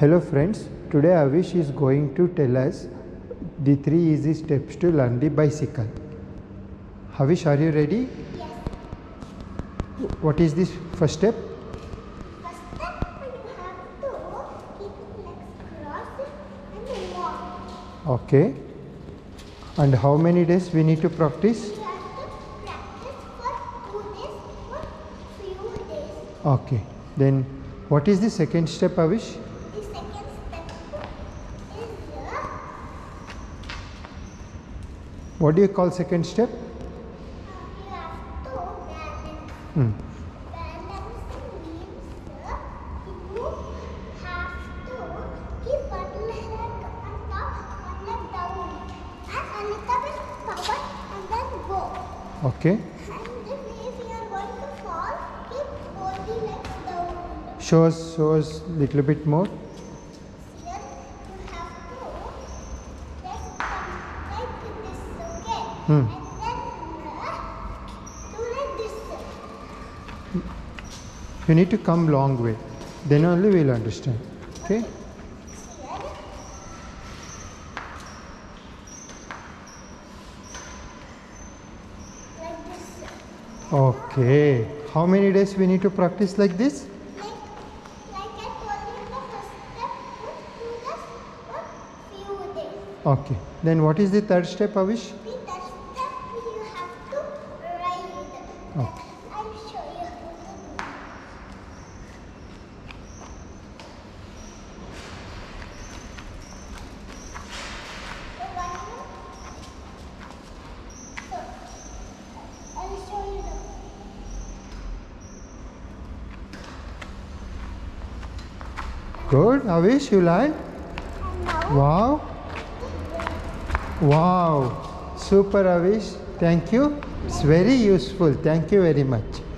Hello friends, today Havish is going to tell us the three easy steps to learn the bicycle. Havish, are you ready? Yes. What is this first step? First step, you have to keep legs crossed and walk. Okay. And how many days we need to practice? You have to practice for two days, for few days. Okay. Then what is the second step, Havish? The second step is uh, What do you call second step? you have to balance. Hmm. Balancing means uh, you have to keep one leg on top, one leg down, and a little bit forward, and then go. Okay. And if, if you are going do you call second step? legs down. Show us, show us little bit more. Hmm. And then do like this. You need to come long way. Then only we'll understand. Okay. Here. Like this. Okay. How many days we need to practice like this? Like, like I told you in the first step, do this for few days. Okay. Then what is the third step, Havish? The Good. Havish, you now Wow. Wow. Super, Havish. Thank you. It's very useful. Thank you very much.